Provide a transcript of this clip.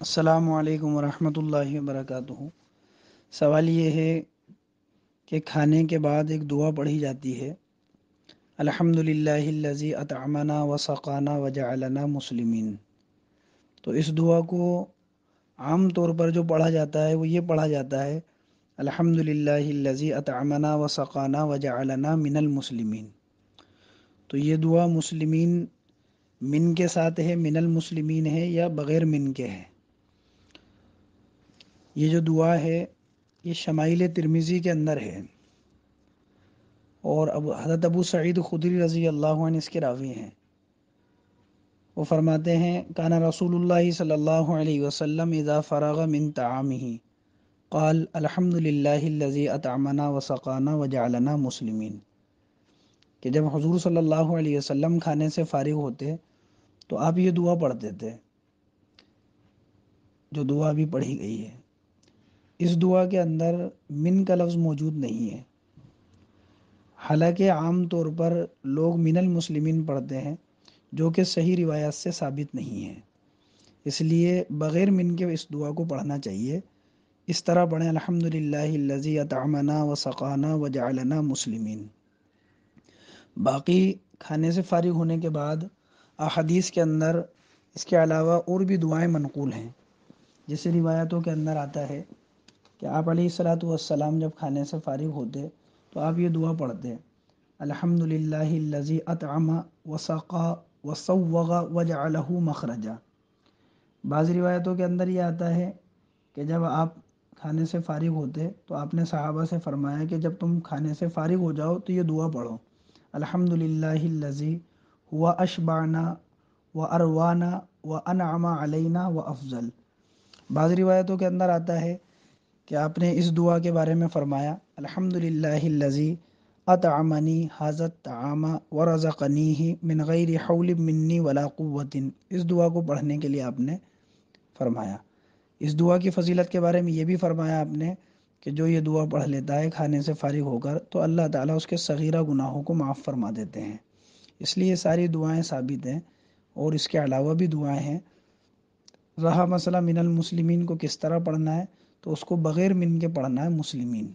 السلام علیکم ورحمۃ اللہ وبرکاتہ۔ سوال یہ ہے کہ کھانے کے بعد ایک دعا پڑھی جاتی ہے الحمد للہ الزی اطعمنا و سقانہ مسلمین۔ تو اس دعا کو عام طور پر جو پڑھا جاتا ہے، وہ یہ پڑھا جاتا ہے الحمد للہ الزی اطعمنا و سقانہ و من المسلمین۔ تو یہ دعا مسلمین من کے ساتھ ہے، من المسلمین ہے یا بغیر من کے ہے؟ یہ جو دعا ہے، یہ شمائل ترمیزی کے اندر ہے۔ اور اب حضرت ابو سعید خدری رضی اللہ عنہ اس کے راوی ہیں۔ وہ فرماتے ہیں کانا رسول اللہ صلی اللہ علیہ وسلم اذا فرغ من تعامه قال الحمد للہ الذي اطعمنا وسقانا وجعلنا مسلمین کہ جب حضور صلی اللہ علیہ وسلم کھانے سے فارغ ہوتے، تو آپ یہ دعا پڑھتے تھے۔ جو دعا بھی پڑھی گئی ہے۔ اس دعا کے اندر من کا لفظ موجود نہیں ہے۔ حالانکہ عام طور پر لوگ من المسلمین پڑھتے ہیں، جو کہ صحیح روایات سے ثابت نہیں ہے۔ اس لیے بغیر من کے اس دعا کو پڑھنا چاہیے۔ اس طرح پڑھیں الحمد للہ الزی اطعمنا و سقانہ و جعلنا مسلمین۔ باقی کھانے سے فارغ ہونے کے بعد احادیث کے اندر اس کے علاوہ اور بھی دعائیں منقول ہیں۔ جیسے روایتوں کے اندر آتا ہے کہ آپ علیہ السلاۃ والسلام جب کھانے سے فارغ ہوتے تو آپ یہ دعا پڑھتے الحمد للہ الزی اطعم وسقا وصوغ وجعلہ مخرجا. بعض روایتوں کے اندر یہ آتا ہے کہ جب آپ کھانے سے فارغ ہوتے تو آپ نے صحابہ سے فرمایا کہ جب تم کھانے سے فارغ ہو جاؤ تو یہ دعا پڑھو الحمد للہ الزی و اشبانہ و اروانا و انعما علینہ و افضل. بعض روایتوں کے اندر آتا ہے کہ آپ نے اس دعا کے بارے میں فرمایا الحمد للہ الزی اطعمنی حضرت تعامہ و من غیر حول منی ولا قوت اس دعا کو پڑھنے کے لیے آپ نے فرمایا۔ اس دعا کی فضیلت کے بارے میں یہ بھی فرمایا آپ نے کہ جو یہ دعا پڑھ لیتا ہے، کھانے سے فارغ ہو کر، تو اللہ تعالیٰ اس کے صغیرہ گناہوں کو معاف فرما دیتے ہیں۔ اس لیے ساری دعائیں ثابت ہیں اور اس کے علاوہ بھی دعائیں ہیں۔ رہا مسئلہ من المسلمین کو کس طرح پڑھنا ہے؟ تو اس کو بغیر من کے پڑھنا ہے مسلمین۔